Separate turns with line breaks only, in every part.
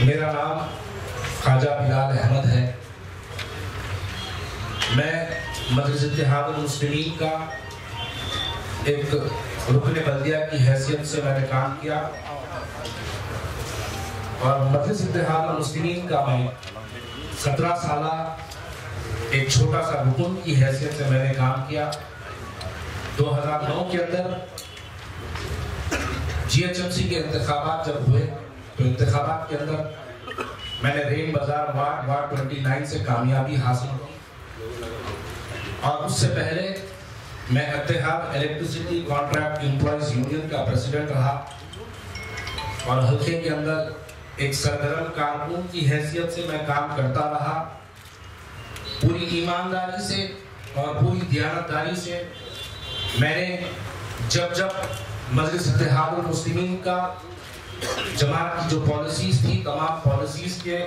میرا نام خواجہ بلال احمد ہے۔ میں مدرس اتحاد المسلمین کا ایک رکن بلدیہ کی حیثیت سے میں نے کام کیا۔ اور مدرس اتحاد المسلمین کا میں سترہ سالہ ایک چھوٹا سا رکن کی حیثیت سے میں نے کام کیا۔ دو ہزار نو کے اندر جی ایچ ایم سی کے انتخابات جب ہوئے تو انتخابات کے اندر میں نے Rein Bazar ward ward twenty nine سے کامیابی حاصل کی۔ اور اس سے پہلے میں اتحاد الیکٹریسٹی کانٹریکٹ امپلائیز یونین کا پریسیڈنٹ رہا۔ اور حلقے کے اندر ایک سرگرم کارکن کی حیثیت سے میں کام کرتا رہا۔ پوری ایمانداری سے اور پوری دیانتداری سے میں نے جب جب مجلس اتحاد المسلمین کا جماعت کی جو پالیسیز تھی، تمام پالیسیز کے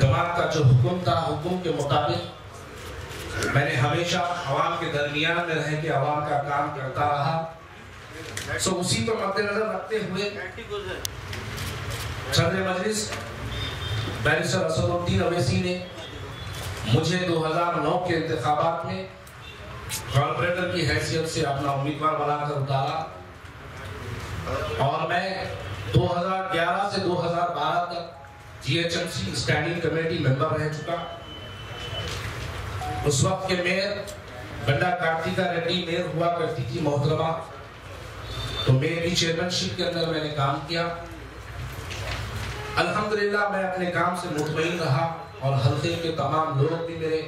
جماعت کا جو حکم تھا، حکم کے مطابق میں نے ہمیشہ عوام کے درمیان میں رہے کہ عوام کا کام کرتا رہا۔ سو اسی کو مد نظر رکھتے ہوئے چندر مجلس بیرسٹر اسد الدین اویسی نے مجھے دو ہزار نو کے انتخابات میں کارپوریٹر کی حیثیت سے اپنا امیدوار بنا کر اتارا۔ G H M C standing committee member رہ چکا۔ اس وقت کے میئر بنڈا کارتکا ریڈی میئر ہوا کرتی تھی محترمہ۔ تو میرے چیئرمین شپ کے اندر میں نے کام کیا۔ الحمدللہ میں اپنے کام سے مطمئن رہا اور حلقے کے تمام لوگ بھی میرے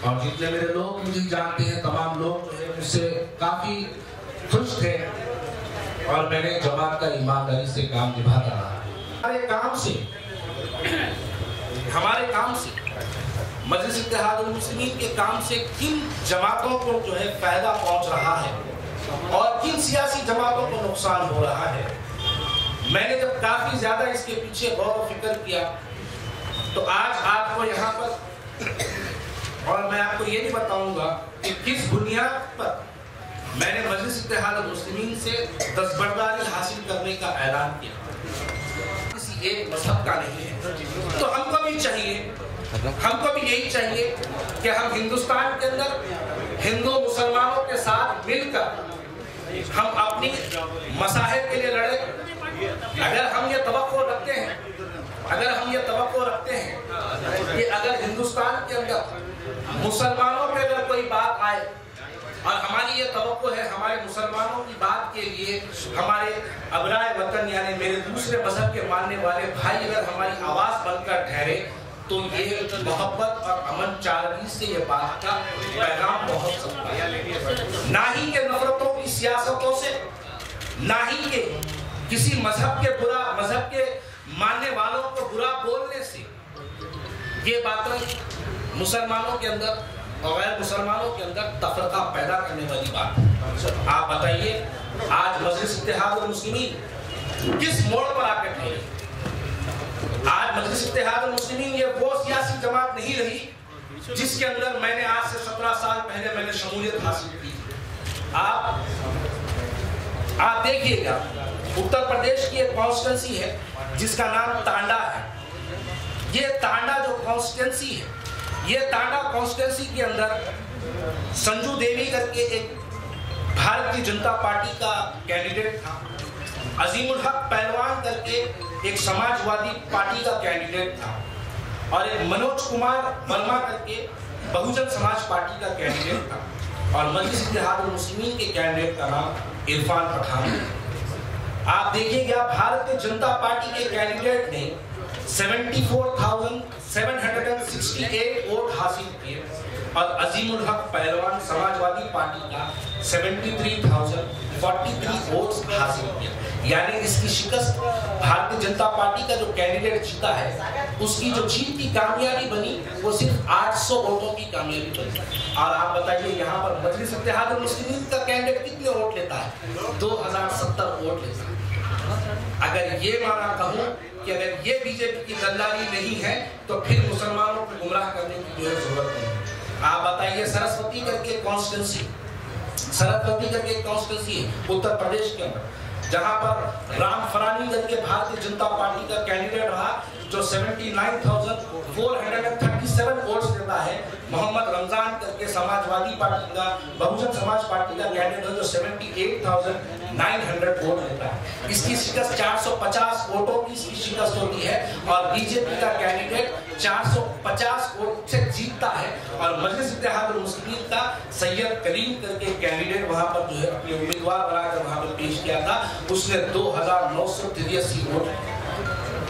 اور جتنے میرے لوگ مجھے جانتے ہیں، تمام لوگ جو ہے مجھ سے کافی خوش تھے۔ اور میں نے جماعت کا ایمانداری سے کام نبھاتا رہا۔ ہمارے کام سے ہمارے کام سے، مجلس اتحاد المسلمین کے کام سے کن جماعتوں کو جو ہے فائدہ پہنچ رہا ہے اور کن سیاسی جماعتوں کو نقصان ہو رہا ہے؟ میں نے جب کافی زیادہ اس کے پیچھے غور و فکر کیا، تو آج آپ کو یہاں پر اور میں آپ کو یہ بھی بتاؤں گا کہ کس بنیاد پر میں نے مجلس اتحاد المسلمین سے دستبرداری حاصل کرنے کا اعلان کیا۔ یہ مذہب کا نہیں ہے۔ تو ہم کو بھی چاہیے، ہم کو بھی یہی چاہیے کہ ہم ہندوستان کے اندر ہندو مسلمانوں کے ساتھ مل کر ہم اپنی مساحب کے لیے لڑیں۔ اگر ہم یہ توقع رکھتے ہیں، اگر ہم یہ توقع رکھتے ہیں کہ اگر ہندوستان کے اندر مسلمانوں پہ اگر کوئی بات آئے اور ہماری یہ توقع ہے ہمارے مسلمانوں کی بات کے لیے ہمارے ابرائے وطن یعنی میرے دوسرے مذہب کے ماننے والے بھائی اگر ہماری آواز بن کر ٹھہرے تو یہ محبت اور امن چارگی سے یہ بات کا پیغام بہت سکتا ہے۔ نہ ہی کہ نفرتوں کی سیاستوں سے، نہ ہی کہ کسی مذہب کے برا، مذہب کے ماننے والوں کو برا بولنے سے یہ باتیں مسلمانوں کے اندر بغیر مسلمانوں کے اندر تفرقہ پیدا کرنے والی بات آپ بتائیے، آج مجلس اتحاد المسلمین کس موڑ پر آ کے ٹھہرے آج مجلس اتحاد المسلمین یہ وہ سیاسی جماعت نہیں رہی جس کے اندر میں نے آج سے سترہ سال پہلے میں نے شمولیت حاصل کی۔ آپ آپ دیکھیے گا، اتر پردیش کی ایک کانسٹنسی ہے، جس کا نام تانڈا ہے۔ یہ تانڈا جو کانسٹنسی ہے یہ تانڈا کانسٹیسی کے اندر سنجو دیوی کر کے ایک بھارتی جنتا پارٹی کا کینڈیڈیٹ تھا۔ عظیم الحق پہلوان کر کے ایک سماج وادی پارٹی کا کینڈیڈیٹ تھا۔ اور ایک منوج کمار برما کر کے بہوجن سماج پارٹی کا کینڈیڈیٹ تھا۔ اور مجلس اتحاد المسلمین کے کینڈیڈیٹ کا نام عرفان پٹھان۔ آپ دیکھیں گے آپ بھارت جنتا پارٹی کے کینڈیڈیٹ نے 74,768 ووٹ حاصل کیے۔ اور عظیم الحق پہلوان سماجوادی پارٹی کا seventy three thousand forty three votes حاصل کیا یعنی اس کی شکست بھارتی جنتا پارٹی کا جو کینڈیڈیٹ جیتا ہے اس کی جو جیت کی کامیابی بنی وہ صرف آٹھ سو ووٹوں کی کامیابی بنی۔ اور آپ بتائیے یہاں پر مجلس اتحاد المسلمین کا کینڈیڈیٹ کتنے ووٹ لیتا ہے؟ دو ہزار ستر ووٹ لیتا ہے۔ اگر یہ مانا کہوں کہ اگر یہ بی جے پی کی دلالی نہیں ہے، تو پھر مسلمانوں کو گمراہ کرنے کی جو ہے ضرورت نہیں آپ بتائیے، سرسوتی کر کے کانسٹنسی سرسوتی کر کے کانسٹنسی ہے اتر پردیش کے اندر، جہاں پر رام فرانی کر کے بھارتی جنتا پارٹی کا کینڈیڈیٹ رہا، جو seventy nine thousand four hundred and thirty seven votes دیتا ہے محمد رمضان کر کے سماجوادی پارٹی کا، بہوجن سماج پارٹی کا کینڈیڈیٹ ہے جو seventy eight thousand nine hundred vote لیتا ہے۔ اس کی شکست چار سو پچاس ووٹوں کی اس کی شکست ہوتی ہے اور بی جے پی کا کینڈیڈیٹ چار سو پچاس ووٹ سے جیتتا ہے۔ اور مجلس اتحاد المسلمین کا سید کریم کر کے کینڈیڈیٹ وہاں پر جو ہے اپنے امیدوار بنا کر وہاں پر پیش کیا تھا۔ اس نے دو ہزار نو سو تریاسی ووٹ۔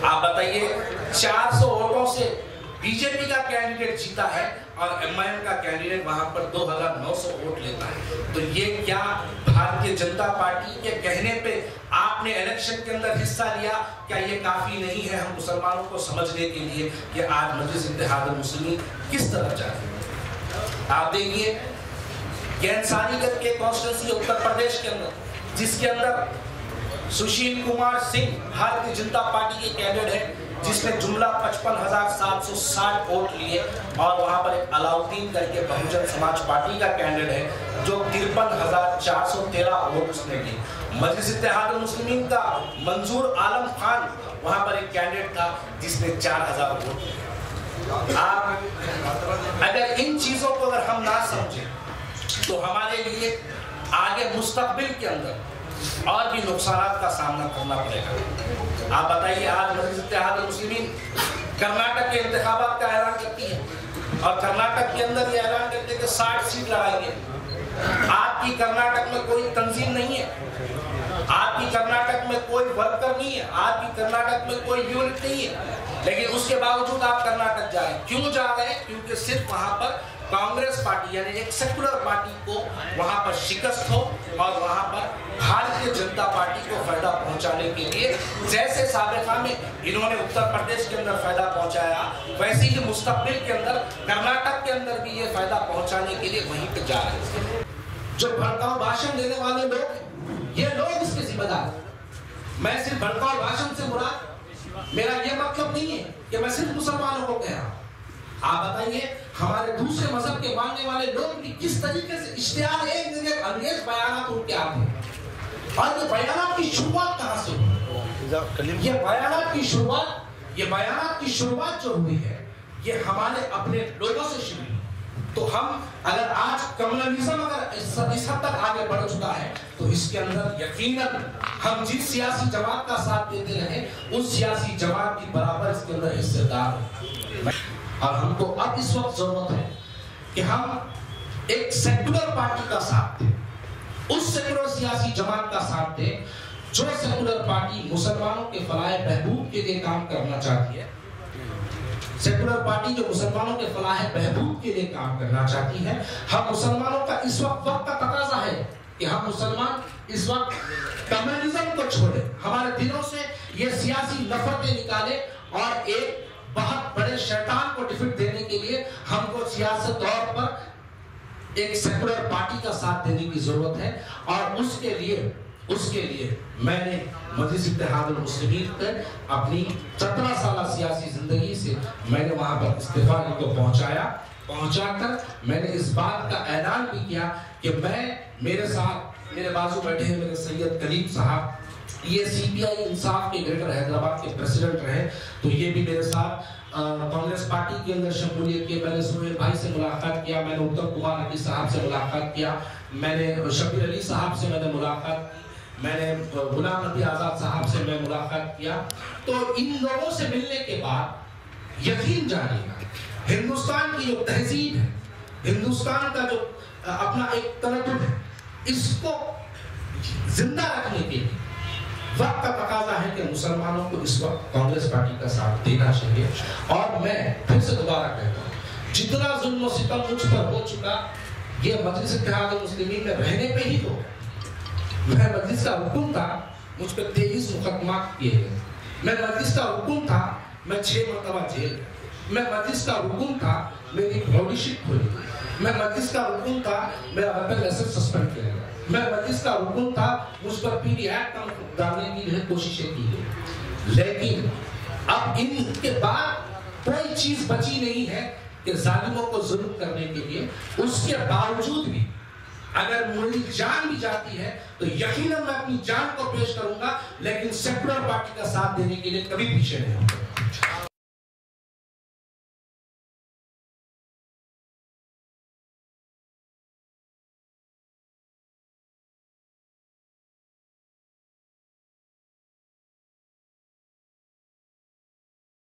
آپ بتائیے، چار سو ووٹوں سے بی جے پی کا کینڈیڈیٹ جیتا ہے اور ایم آئی ایم کا کینڈیڈیٹ وہاں پر دو ہزار نو سو ووٹ لیتا ہے۔ تو یہ کیا بھارتی جنتا پارٹی کے کہنے پہ آپ نے الیکشن کے اندر حصہ لیا؟ کیا یہ کافی نہیں ہے ہم مسلمانوں کو سمجھنے کے لیے کہ آج مجلس اتحاد المسلمین کس طرح جاتے ہیں آپ دیکھیے گینسانی کر کے کانسٹنسی اتر پردیش کے اندر، جس کے اندر سشیل کمار سنگھ بھارتی جنتا پارٹی کے کینڈیڈیٹ جس نے جملہ پچپن ہزار سات سو ساٹھ ووٹ لیے اور وہاں پر ایک علاؤدین کر کے بہوجن سماج پارٹی کا کینڈیڈیٹ ہے جو ترپن ہزار چار سو تیرہ ووٹ اس نے لیے۔ مجلس اتحاد المسلمین کا منظور عالم خان وہاں پر ایک کینڈیڈیٹ تھا جس نے چار ہزار ووٹ لیے۔ آپ اگر ان چیزوں کو اگر ہم نہ سمجھیں تو ہمارے لیے آگے مستقبل کے اندر اور بھی نقصانات کا سامنا کرنا پڑے گا۔ آپ بتائیے، آج مجلس اتحاد المسلمین کرناٹک کے انتخابات کا اعلان کرتی ہے اور کرناٹک کے اندر یہ اعلان کرتے ہیں کہ ساٹھ سیٹ لگائیں گے۔ آپ کی کرناٹک میں کوئی تنظیم نہیں ہے۔ آپ کی کرناٹک میں کوئی ورکر نہیں ہے۔ آپ کی کرناٹک میں کوئی یونٹ نہیں ہے۔ لیکن اس کے باوجود آپ کرناٹک جائیں۔ کیوں جا رہے ہیں؟ کیونکہ صرف وہاں پر کانگریس پارٹی یعنی ایک سیکولر پارٹی کو وہاں پر شکست ہو اور وہاں پر بھارتی جنتا پارٹی کو فائدہ پہنچانے کے لیے جیسے سابقہ میں انہوں نے اتر پردیش کے اندر فائدہ پہنچایا، ویسے ہی مستقبل کے اندر کرناٹک کے اندر بھی یہ فائدہ پہنچانے کے لیے وہیں پہ جا رہے ہیں جو بھڑکاؤ بھاشن دینے والے لوگ یہ لوگ اس کے ذمہ دار میں صرف بھڑکاؤ بھاشن سے مراد، میرا یہ مطلب نہیں ہے کہ میں صرف مسلمانوں کو کہہ رہا ہوں۔ آپ بتائیے ہمارے دوسرے مذہب کے ماننے والے لوگ بھی کس طریقے سے اشتہار ایک جگہ انگریز بیانات ان کے آتے ہیں؟ اور یہ بیانات کی شروعات کہاں سے ہوئی؟ یہ بیانات کی شروعات یہ بیانات کی شروعات جو ہوئی ہے یہ ہمارے اپنے لوگوں سے شروع ہوئی۔ تو ہم اگر آج کمونلزم اگر اس حد تک آگے بڑھ چکا ہے تو اس کے اندر یقیناً ہم جس سیاسی جماعت کا ساتھ دیتے رہے اس سیاسی جماعت کی برابر اس کے اندر حصے دار ہیں۔ اور ہم کو اب اس وقت ضرورت ہے کہ ہم ایک سیکولر پارٹی کا ساتھ دیں۔ اس سیکولر سیاسی جماعت کا ساتھ دیں جو سیکولر پارٹی مسلمانوں کے فلاح بہبود کے لیے کام کرنا چاہتی ہے۔ سیکولر پارٹی جو مسلمانوں کے فلاح بہبود کے لیے کام کرنا چاہتی ہے۔ ہم مسلمانوں کا اس وقت وقت کا تقاضا ہے کہ ہم مسلمان اس وقت کمیونزم کو چھوڑیں۔ ہمارے دلوں سے یہ سیاسی نفرتیں نکالیں اور ایک بہت بڑے شیطان کو ڈفٹ دینے کے لیے ہم کو سیاست طور پر ایک سیکولر پارٹی کا ساتھ دینے کی ضرورت ہے اور اس کے لیے اس کے لیے میں نے مجلس اتحاد المسلمین پر اپنی سترہ سالہ سیاسی زندگی سے میں نے وہاں پر استعفیٰ کو پہنچایا۔ پہنچا کر میں نے اس بات کا اعلان بھی کیا کہ میں میرے ساتھ میرے بازو بیٹھے ہیں میرے سید کریم صاحب یہ سی پی آئی انصاف کے گریٹر حیدرآباد کے پریسیڈنٹ رہے۔ تو یہ بھی میرے ساتھ کانگریس پارٹی کے اندر شمولیت کی، میں نے سہیل بھائی سے ملاقات کیا، میں نے اتم کمار علی صاحب سے ملاقات کیا، میں نے شبیر علی صاحب سے میں نے ملاقات کی، میں نے غلام نبی آزاد صاحب سے میں ملاقات کیا۔ تو ان لوگوں سے ملنے کے بعد یقین جانے گا ہندوستان کی جو تہذیب ہے، ہندوستان کا جو اپنا ایک تنتر ہے، اس کو زندہ رکھنے کے لیے وقت کا تقاضا ہے کہ مسلمانوں کو اس وقت کانگریس پارٹی کا ساتھ دینا چاہیے۔ اور میں پھر سے دوبارہ کہتا ہوں، جتنا ظلم و ستم مجھ پر ہو چکا، یہ مجلس اتحاد مسلمین میں رہنے پہ ہی ہو۔ میں مجلس کا حکم تھا، مجھ پہ تیئیس مقدمات کیے گئے۔ میں مجلس کا حکم تھا، میں چھ مرتبہ جیل۔ میں مجلس کا حکم تھا، میری باڈی شپ کھولی گئی۔ میں مجلس کا رکن تھا، میرا ویپن لائسنس سسپینڈ کیا گیا۔ میں مجلس کا رکن تھا، مجھ پر پی ڈی ایکٹ ڈالنے کی جو ہے کوششیں کی گئی۔ لیکن اب ان کے بعد کوئی چیز بچی نہیں ہے کہ ظالموں کو ضرور کرنے کے لیے۔ اس کے باوجود بھی اگر میری جان بھی جاتی ہے تو یقیناً میں اپنی جان کو پیش کروں گا، لیکن سیکولر پارٹی کا ساتھ دینے کے لیے کبھی پیچھے نہیں ہوں۔ گا